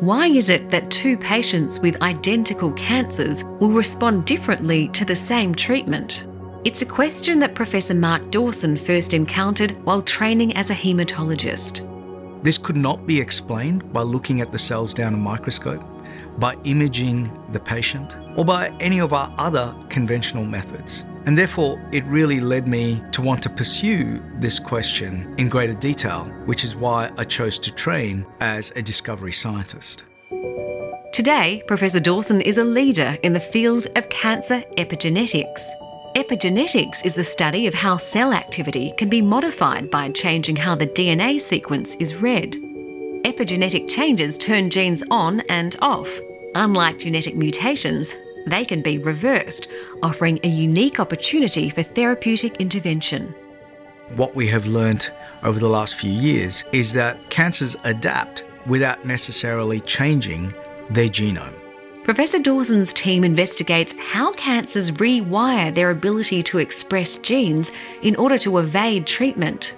Why is it that two patients with identical cancers will respond differently to the same treatment? It's a question that Professor Mark Dawson first encountered while training as a haematologist. This could not be explained by looking at the cells down a microscope, by imaging the patient, or by any of our other conventional methods. And therefore, it really led me to want to pursue this question in greater detail, which is why I chose to train as a discovery scientist. Today, Professor Dawson is a leader in the field of cancer epigenetics. Epigenetics is the study of how cell activity can be modified by changing how the DNA sequence is read. Epigenetic changes turn genes on and off. Unlike genetic mutations, they can be reversed, offering a unique opportunity for therapeutic intervention. What we have learnt over the last few years is that cancers adapt without necessarily changing their genome. Professor Dawson's team investigates how cancers rewire their ability to express genes in order to evade treatment.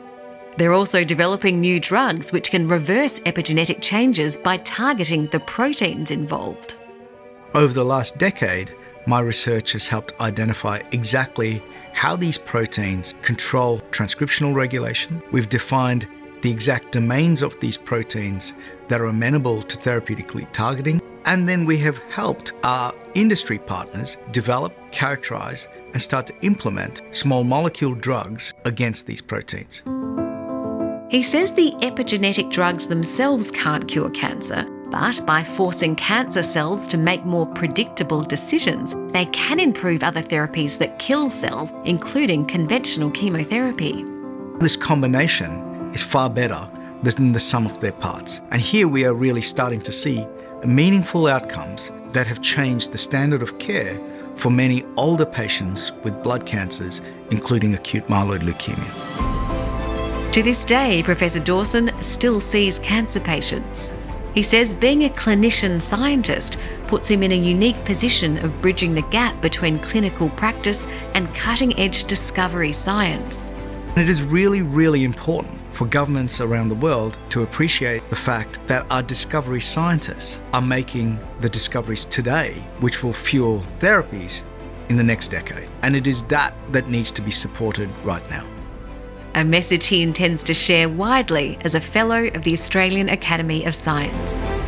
They're also developing new drugs which can reverse epigenetic changes by targeting the proteins involved. Over the last decade, my research has helped identify exactly how these proteins control transcriptional regulation. We've defined the exact domains of these proteins that are amenable to therapeutically targeting. And then we have helped our industry partners develop, characterize, and start to implement small molecule drugs against these proteins. He says the epigenetic drugs themselves can't cure cancer, but by forcing cancer cells to make more predictable decisions, they can improve other therapies that kill cells, including conventional chemotherapy. This combination is far better than the sum of their parts. And here we are really starting to see meaningful outcomes that have changed the standard of care for many older patients with blood cancers, including acute myeloid leukemia. To this day, Professor Dawson still sees cancer patients. He says being a clinician scientist puts him in a unique position of bridging the gap between clinical practice and cutting edge discovery science. It is really, really important for governments around the world to appreciate the fact that our discovery scientists are making the discoveries today which will fuel therapies in the next decade. And it is that that needs to be supported right now a message he intends to share widely as a Fellow of the Australian Academy of Science.